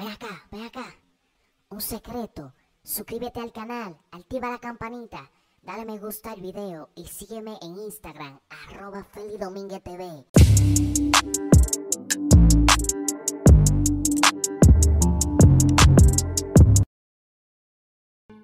Ven acá, ven acá. Un secreto. Suscríbete al canal, activa la campanita, dale me gusta al video y sígueme en Instagram, arroba TV.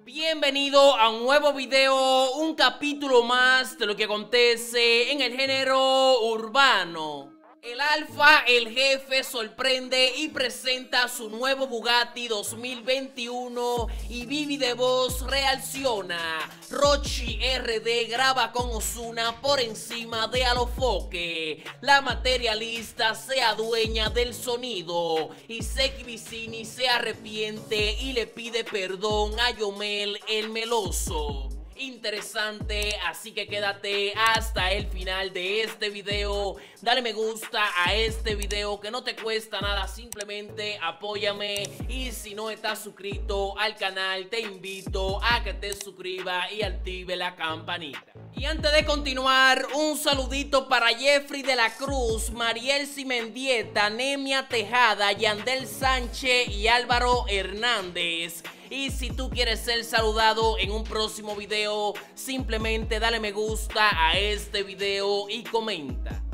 Bienvenido a un nuevo video, un capítulo más de lo que acontece en el género urbano. El Alfa, el jefe, sorprende y presenta su nuevo Bugatti 2021 y Vivi de Voz reacciona. Rochi RD graba con Osuna por encima de Alofoque. La materialista se adueña del sonido y Seki Vicini se arrepiente y le pide perdón a Yomel el Meloso interesante, así que quédate hasta el final de este video, dale me gusta a este video que no te cuesta nada, simplemente apóyame y si no estás suscrito al canal te invito a que te suscribas y active la campanita. Y antes de continuar, un saludito para Jeffrey de la Cruz, Mariel Cimendieta, Nemia Tejada, Yandel Sánchez y Álvaro Hernández. Y si tú quieres ser saludado en un próximo video, simplemente dale me gusta a este video y comenta.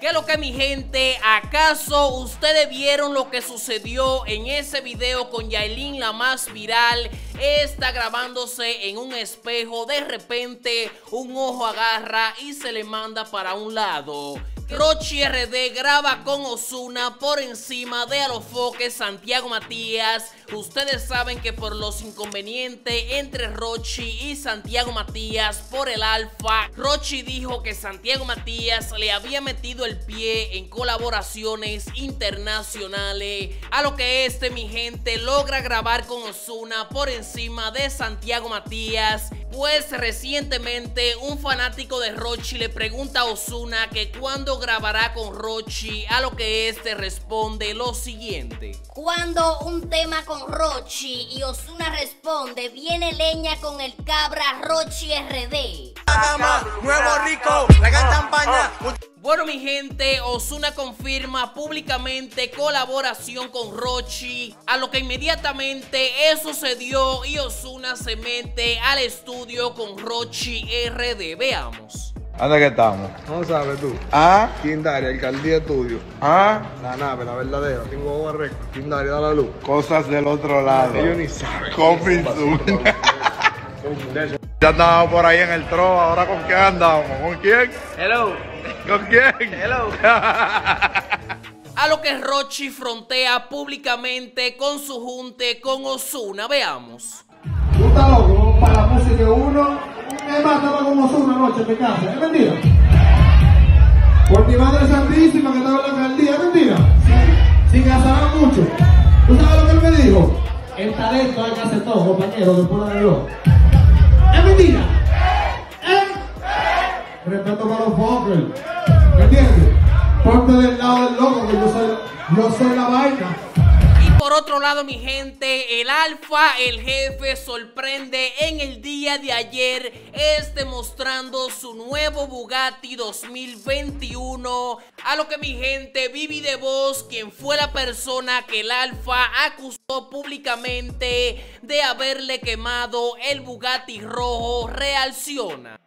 ¿Qué lo que mi gente? ¿Acaso ustedes vieron lo que sucedió en ese video con Yailin la más viral? Está grabándose en un espejo, de repente un ojo agarra y se le manda para un lado. Rochi RD graba con Osuna por encima de Alofoque Santiago Matías. Ustedes saben que por los inconvenientes entre Rochi y Santiago Matías por el Alfa, Rochi dijo que Santiago Matías le había metido el pie en colaboraciones internacionales. A lo que este, mi gente, logra grabar con Osuna por encima de Santiago Matías. Pues recientemente un fanático de Rochi le pregunta a Osuna que cuando grabará con Rochi, a lo que este responde lo siguiente. Cuando un tema con Rochi y Osuna responde, viene leña con el cabra Rochi RD. Nuevo rico, la campaña. Bueno mi gente, Osuna confirma públicamente colaboración con Rochi, a lo que inmediatamente eso se dio y Osuna se mete al estudio con Rochi RD. Veamos. ¿Dónde que estamos? No sabes tú. Ah. Quindaria, alcaldía estudio. Ah. La nave, la verdadera. Tengo agua récord. Quindaria, da la luz. Cosas del otro lado. Ellos ni saben. Coffee Ya andamos por ahí en el tro. ¿Ahora con quién andamos? ¿Con quién? Hello. ¿Con quién? Hello. A lo que Rochi frontea públicamente con su junte con Osuna. Veamos. Tú estás loco para la música uno es más, estaba como una noche en mi casa. ¿Es mentira? Por mi madre santísima que estaba en la alcaldía. ¿Es mentira? Sin gastar mucho. ¿Tú sabes lo que él me dijo? El talento hay que hacer todo, compañero, después de Dios. ¿Es mentira? Respeto para los fuckers. ¿Me entiendes? Ponte del lado del loco que yo soy, yo soy la vaina por otro lado, mi gente, el Alfa, el jefe, sorprende en el día de ayer, este mostrando su nuevo Bugatti 2021. A lo que mi gente, Vivi de Voz, quien fue la persona que el Alfa acusó públicamente de haberle quemado el Bugatti rojo, reacciona.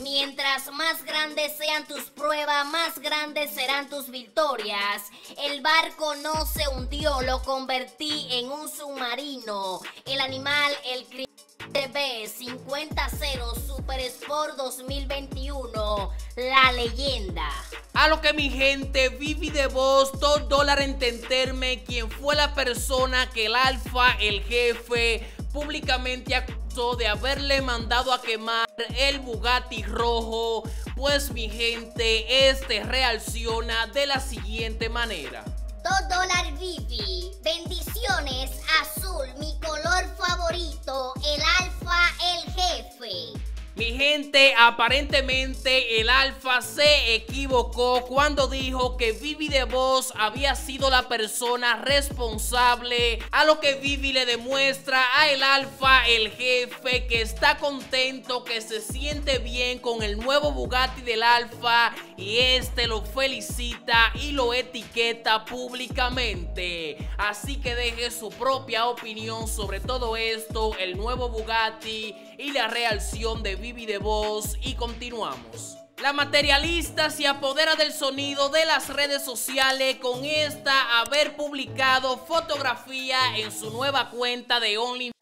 Mientras más grandes sean tus pruebas, más grandes serán tus victorias. El barco no se hundió, lo convertí en un submarino. El animal, el TV 50-0 Super Sport 2021, la leyenda. A lo que mi gente, Vivi de Voz, todo dólar entenderme, quien fue la persona que el alfa, el jefe, públicamente de haberle mandado a quemar el Bugatti rojo. Pues mi gente, este reacciona de la siguiente manera. Vivi. Aparentemente el Alfa se equivocó cuando dijo que Vivi de Voz había sido la persona responsable, a lo que Vivi le demuestra a el Alfa, el jefe, que está contento, que se siente bien con el nuevo Bugatti del Alfa y este lo felicita y lo etiqueta públicamente. Así que deje su propia opinión sobre todo esto, el nuevo Bugatti y la reacción de Vivi de Voz y continuamos. La materialista se apodera del sonido de las redes sociales con esta haber publicado fotografía en su nueva cuenta de OnlyFans.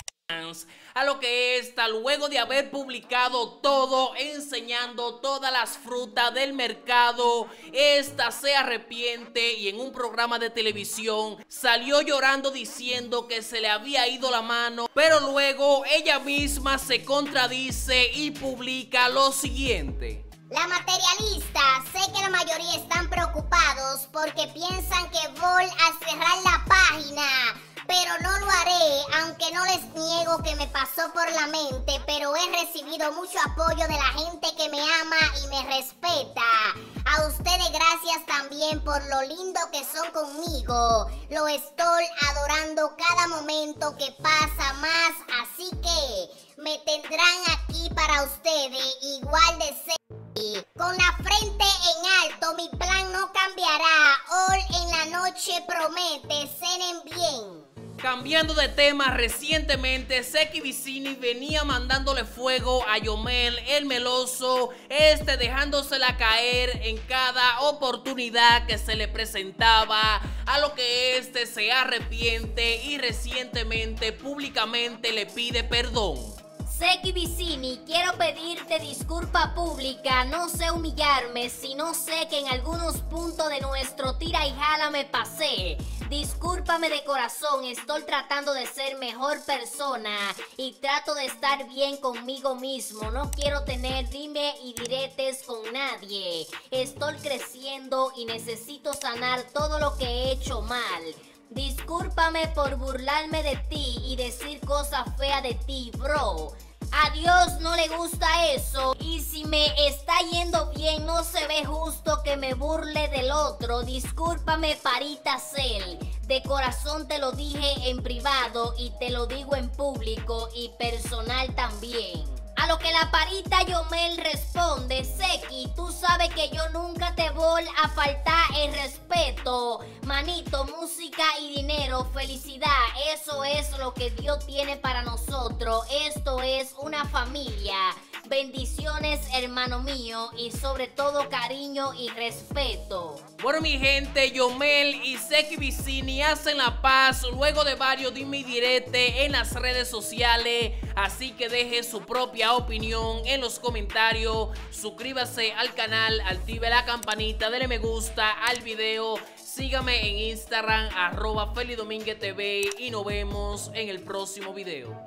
A lo que esta, luego de haber publicado todo, enseñando todas las frutas del mercado, esta se arrepiente y en un programa de televisión salió llorando diciendo que se le había ido la mano, pero luego ella misma se contradice y publica lo siguiente. La materialista, sé que la mayoría están preocupados porque piensan que voy a cerrar la página, pero no lo haré, aunque no les niego que me pasó por la mente, pero he recibido mucho apoyo de la gente que me ama y me respeta. A ustedes gracias también por lo lindo que son conmigo. Lo estoy adorando cada momento que pasa más, así que me tendrán aquí para ustedes igual de ser. Con la frente en alto, mi plan no cambiará. Hoy en la noche promete, cenen bien. Cambiando de tema, recientemente Seki Vicini venía mandándole fuego a Yomel el meloso, este dejándosela caer en cada oportunidad que se le presentaba, a lo que este se arrepiente y recientemente públicamente le pide perdón. Seki Vicini, quiero pedirte disculpa pública, no sé humillarme, sino sé que en algunos puntos de nuestro tira y jala me pasé. Discúlpame de corazón, estoy tratando de ser mejor persona y trato de estar bien conmigo mismo. No quiero tener dime y diretes con nadie. Estoy creciendo y necesito sanar todo lo que he hecho mal. Discúlpame por burlarme de ti y decir cosas feas de ti, bro. A Dios no le gusta eso. Y si me está yendo bien, no se ve justo que me burle del otro. Discúlpame, Parita Cel. De corazón te lo dije en privado y te lo digo en público y personal también. Lo que la parita Yomel responde, Seki, tú sabes que yo nunca te voy a faltar el respeto. Manito, música y dinero, felicidad, eso es lo que Dios tiene para nosotros. Esto es una familia. Bendiciones, hermano mío, y sobre todo cariño y respeto. Bueno, mi gente, Yomel y Seki Vicini hacen la paz luego de varios dime y direte en las redes sociales. Así que deje su propia opinión en los comentarios. Suscríbase al canal, active la campanita, dele me gusta al video. Sígame en Instagram, arroba Feli Domínguez TV y nos vemos en el próximo video.